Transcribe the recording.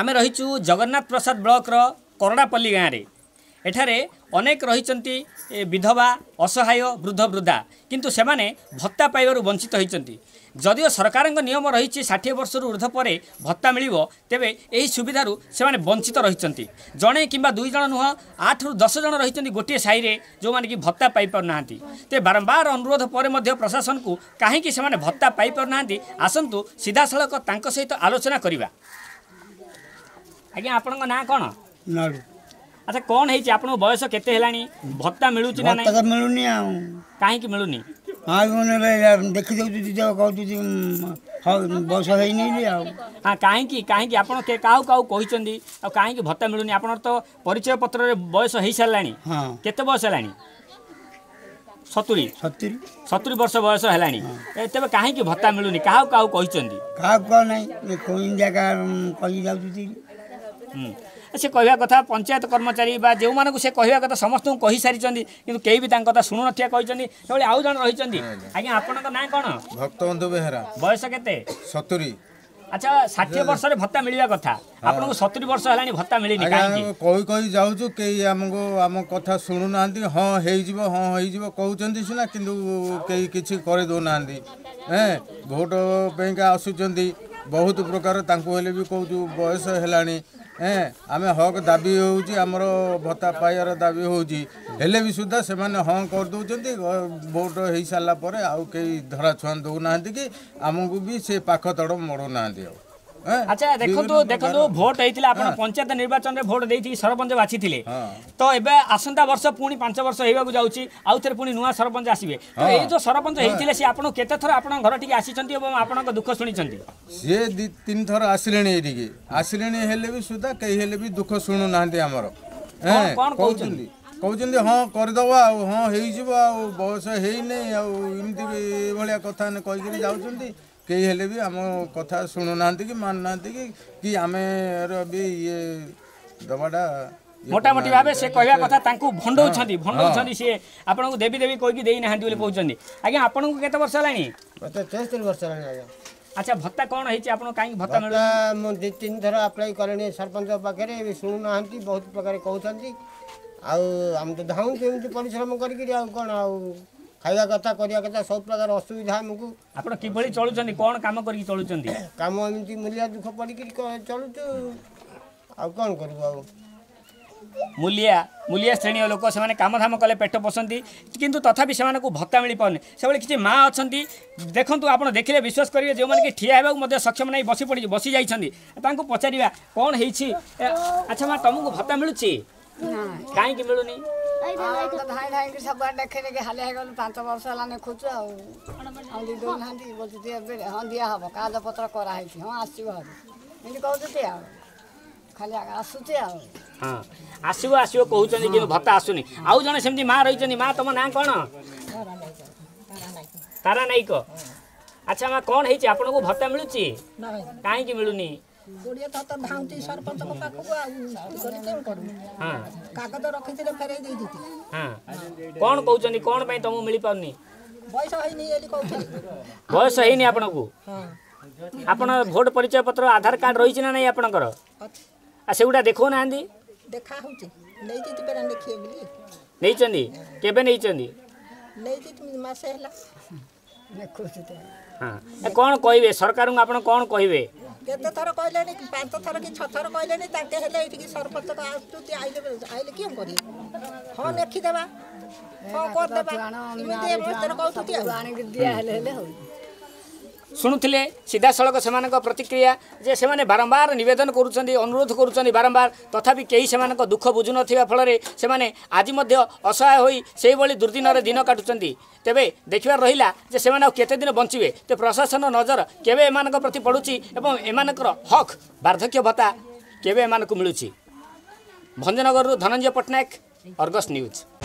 ଆମେ ରହିଛୁ ଜଗନ୍ନାଥ ପ୍ରସାଦ ବ୍ଲକର କରଡ଼ାପଲ୍ଲୀ ଗାଁରେ ଏଠାରେ ଅନେକ ରହିଛନ୍ତି ବିଧବା ଅସହାୟ ବୃଦ୍ଧ ବୃଦ୍ଧା କିନ୍ତୁ ସେମାନେ ଭତ୍ତା ପାଇବାରୁ ବଞ୍ଚିତ ହୋଇଛନ୍ତି ଯଦିଓ ସରକାରଙ୍କ ନିୟମ ରହିଛି ଷାଠିଏ ବର୍ଷରୁ ଉର୍ଦ୍ଧ ପରେ ଭତ୍ତା ମିଳିବ ତେବେ ଏହି ସୁବିଧାରୁ ସେମାନେ ବଞ୍ଚିତ ରହିଛନ୍ତି ଜଣେ କିମ୍ବା ଦୁଇ ଜଣ ନୁହଁ ଆଠରୁ ଦଶ ଜଣ ରହିଛନ୍ତି ଗୋଟିଏ ସାହିରେ ଯେଉଁମାନେ କି ଭତ୍ତା ପାଇପାରୁନାହାନ୍ତି ତେବେ ବାରମ୍ବାର ଅନୁରୋଧ ପରେ ମଧ୍ୟ ପ୍ରଶାସନକୁ କାହିଁକି ସେମାନେ ଭତ୍ତା ପାଇପାରୁନାହାନ୍ତି ଆସନ୍ତୁ ସିଧାସଳଖ ତାଙ୍କ ସହିତ ଆଲୋଚନା କରିବା ଆଜ୍ଞା ଆପଣଙ୍କ ନାଁ କ'ଣ ନାଡ଼ୁ ଆଚ୍ଛା କ'ଣ ହେଇଛି ଆପଣଙ୍କ ବୟସ କେତେ ହେଲାଣି ଭତ୍ତା ମିଳୁଛି ନା ନାହିଁ ମିଳୁନି ଆଉ କାହିଁକି ମିଳୁନି ଦେଖିଦେଉଛୁ କହୁଛୁ ବୟସ ହେଇନି ଆଉ ହଁ କାହିଁକି କାହିଁକି ଆପଣ କାହାକୁ କାହାକୁ କହିଛନ୍ତି ଆଉ କାହିଁକି ଭତ୍ତା ମିଳୁନି ଆପଣଙ୍କର ତ ପରିଚୟ ପତ୍ରରେ ବୟସ ହେଇସାରିଲାଣି କେତେ ବୟସ ହେଲାଣି ସତୁରି ସତୁରି ସତୁରି ବର୍ଷ ବୟସ ହେଲାଣି ତେବେ କାହିଁକି ଭତ୍ତା ମିଳୁନି କାହାକୁ କାହାକୁ କହିଛନ୍ତି କାହାକୁ କାହା ନାହିଁ କହିଯାଉଛନ୍ତି ସେ କହିବା କଥା ପଞ୍ଚାୟତ କର୍ମଚାରୀ ବା ଯେଉଁମାନଙ୍କୁ ସେ କହିବା କଥା ସମସ୍ତଙ୍କୁ କହିସାରିଛନ୍ତି କିନ୍ତୁ କେହି ବି ତାଙ୍କ କଥା ଶୁଣୁନଥିବା କହିଛନ୍ତି ସେଭଳି ଆଉ ଜଣେ ରହିଛନ୍ତି ଆଜ୍ଞା ଆପଣଙ୍କ ନାଁ କ'ଣ ଭକ୍ତବନ୍ଧୁ ବେହେରା ବୟସ କେତେ ସତୁରି ଆଚ୍ଛା ଷାଠିଏ ବର୍ଷରେ ଭତ୍ତା ମିଳିବା କଥା ଆପଣଙ୍କୁ ସତୁରି ବର୍ଷ ହେଲାଣି ଭତ୍ତା ମିଳିନି କହି କହି ଯାଉଛୁ କେହି ଆମକୁ ଆମ କଥା ଶୁଣୁନାହାନ୍ତି ହଁ ହେଇଯିବ ହଁ ହେଇଯିବ କହୁଛନ୍ତି ସିନା କିନ୍ତୁ କେହି କିଛି କରିଦେଉନାହାନ୍ତି ହେଁ ଭୋଟ ପାଇଁକା ଆସୁଛନ୍ତି ବହୁତ ପ୍ରକାର ତାଙ୍କୁ ହେଲେ ବି କହୁଛୁ ବୟସ ହେଲାଣି হ্যাঁ আমি হক দাবি ହେଉଛି ଆମର ଭତ୍ତା ପାଇବାର ଦାବି ହେଉଛି ହେଲେ ବି ସୁଦ୍ଧା ସେମାନେ ହଁ କରିଦେଉଛନ୍ତି ଭୋଟ୍ ହେଇସାରିଲା ପରେ ଆଉ କେହି ଧରାଛୁଆଁ ଦେଉନାହାନ୍ତି କି ଆମକୁ ବି ସେ ପାଖ ତଡ଼ ମଡ଼ୁନାହାନ୍ତି ଆଉ আচ্ছা দেখন্তু দেখন্তু ভোট হয়েছিল আপনার পঞ্চায়েত নির্বাচনের ভোট দিয়ে সরপঞ্চ বাছি তো এবে আসন্তা বর্ষ পুঁ পাঁচ বর্ষ হওয়া যাচ্ছি আউথে পুঁ নূয়া সরপঞ্চ আসবে এই যে সরপঞ্চ হয়েছিল সে আপনার কেতে থর আপনার ঘর টিকি আসিছেন এবং আপনার দুঃখ শুনিছেন সে দুই তিন থর আসলে এটিকি আসলে হলে বি সুদ্ধা কে হলে বি দুঃখ শুণু না আমার হ্যাঁ কোন কৌছেন କହୁଛନ୍ତି ହଁ କରିଦେବା ଆଉ ହଁ ହେଇଯିବ ଆଉ ବୟସ ହେଇନି ଆଉ ଏମିତି ଏଭଳିଆ କଥା କହିକିରି ଯାଉଛନ୍ତି କେହି ହେଲେ ବି ଆମ କଥା ଶୁଣୁନାହାନ୍ତି କି ମାନୁନାହାନ୍ତି କି କି ଆମେର ବି ଇଏ ଦେବାଟା মোটামুটি ভাবে সে কহা কথা তাঁকু ভণ্ডাউছেন ভণ্ডাউছেন সি আপনার দেবী দেবী কইকি দেই না বলে কৌছেন আজ্ঞা আপনার কত বর্ষ হল তেস্তরি বর্ষ হল আচ্ছা ভত্তা কোণ হয়েছে আপনার কাই ভত্তা মিলু মু দুই তিন থর আপ্লাই কলেনি সরপঞ্চ পাখে শুণু না বহুত প্রকার কৌছেন আউ আমি তো ধাউঁ এমনি পরিশ্রম করি কোণ আউ খাইয়া কথা করিয়া কথা সব প্রকার অসুবিধা আমাকে আপন কিভাবে চলুচন্তি কোন কাম করি চলুচন্তি কাম এমতি মূলিয়া দুঃখ পড়িকি চলুচু ଆଉ କ'ଣ କରିବୁ ଆଉ ମୂଲିଆ ମୂଲିଆ ଶ୍ରେଣୀୟ ଲୋକ ସେମାନେ କାମଧାମ କଲେ ପେଟ ପୋଷନ୍ତି କିନ୍ତୁ ତଥାପି ସେମାନଙ୍କୁ ଭତ୍ତା ମିଳିପାରୁନି ସେଭଳି କିଛି ମା ଅଛନ୍ତି ଦେଖନ୍ତୁ ଆପଣ ଦେଖିଲେ ବିଶ୍ୱାସ କରିବେ ଯେଉଁମାନେ କି ଠିଆ ହେବାକୁ ମଧ୍ୟ ସକ୍ଷମ ନାହିଁ ବସି ପଡ଼ି ବସି ଯାଇଛନ୍ତି ତାଙ୍କୁ ପଚାରିବା କ'ଣ ହେଇଛି ଆଚ୍ଛା ମା ତୁମକୁ ଭତ୍ତା ମିଳୁଛି କାହିଁକି ମିଳୁନି ধাই ধাইকি ସବୁଆଡ଼େ ଦେଖେଇଦେଇକି ହାଲିଆ ହେଇଗଲୁ ପାଞ୍ଚ ବର୍ଷ ହେଲାନି ଖୋଜୁ ଆଉ ହଣ୍ଡି ଦେଉନାହାନ୍ତି ବୋଲୁଛୁ ହଁ ଦିଆହବ କାଗଜପତ୍ର କରାହେଇଛି ହଁ ଆସିବ ହବ ଏମିତି କହୁଛନ୍ତି ଆଉ ଖାଲି ଆସୁଛି ଆଉ ଆସିବ ଆସିବ କହୁଛନ୍ତି କିନ୍ତୁ ଭତ୍ତା ଆସୁନି ଆଉ ଜଣେ ସେମିତି ମା ରହିଛନ୍ତି ମା ତମ ନାଁ କ'ଣ ତାରା ନାଇକ ଆଚ୍ଛା ମା କ'ଣ ହେଇଛି ଆପଣଙ୍କୁ ଭତ୍ତା ମିଳୁଛି କାହିଁକି ମିଳୁନି କୋଡ଼ିଏ ଥର ଧାଉଁଛି ସରପଞ୍ଚଙ୍କ ପାଖକୁ ଆଉ କ'ଣ କରିବୁ କାଗଜ ରଖିଥିଲେ ଫେରେଇ ଦେଇଛି କ'ଣ କହୁଛନ୍ତି କ'ଣ ପାଇଁ ତମକୁ ମିଳିପାରୁନି ବୟସ ହେଇନି ବୋଲି କହୁଛନ୍ତି ବୟସ ହେଇନି ଆପଣଙ୍କୁ ଆପଣ ଭୋଟ ପରିଚୟ ପତ୍ର ଆଧାର କାର୍ଡ଼ ରହିଛି ନା ନାହିଁ ଆପଣଙ୍କର ଆଉ ସେଗୁଡ଼ା ଦେଖାଉନାହାନ୍ତି ଦେଖା ହେଉଛି ନେଇଛି ପରା ଦେଖିବେ ବୋଲି ନେଇଛନ୍ତି କେବେ ନେଇଛନ୍ତି ନେଇଛି ମାସେ ହେଲା ଦେଖୁଛି ହଁ କ'ଣ କହିବେ ସରକାରଙ୍କୁ ଆପଣ କ'ଣ କହିବେ କେତେ ଥର କହିଲେଣି ପାଞ୍ଚ ଥର କି ଛଅ ଥର କହିଲେଣି ତାଙ୍କେ ହେଲେ ଏଇଠିକି ସରପଞ୍ଚ ଆସୁଛନ୍ତି ଆଇଲେ ଆଇଲେ କିଏ କରିବେ ହଁ ଲେଖିଦେବା ହଁ କରିଦେବା ଏମିତି କହୁଛନ୍ତି ଆଉ ଆଣିକି ଦିଆ ହେଲେ ହେଲେ ହଉ ଶୁଣୁଥିଲେ ସିଧାସଳଖ ସେମାନଙ୍କ ପ୍ରତିକ୍ରିୟା ଯେ ସେମାନେ ବାରମ୍ବାର ନିବେଦନ କରୁଛନ୍ତି ଅନୁରୋଧ କରୁଛନ୍ତି ବାରମ୍ବାର ତଥାପି କେହି ସେମାନଙ୍କ ଦୁଃଖ ବୁଝୁନଥିବା ଫଳରେ ସେମାନେ ଆଜି ମଧ୍ୟ ଅସହାୟ ହୋଇ ସେହିଭଳି ଦୁର୍ଦିନରେ ଦିନ କାଟୁଛନ୍ତି ତେବେ ଦେଖିବାର ରହିଲା ଯେ ସେମାନେ ଆଉ କେତେଦିନ ବଞ୍ଚିବେ ତେ ପ୍ରଶାସନ ନଜର କେବେ ଏମାନଙ୍କ ପ୍ରତି ପଡ଼ୁଛି ଏବଂ ଏମାନଙ୍କର ହକ୍ ବାର୍ଦ୍ଧକ୍ୟ ଭତ୍ତା କେବେ ଏମାନଙ୍କୁ ମିଳୁଛି ଭଞ୍ଜନଗରରୁ ଧନଞ୍ଜୟ ପଟ୍ଟନାୟକ ଅର୍ଗସ୍ ନ୍ୟୁଜ୍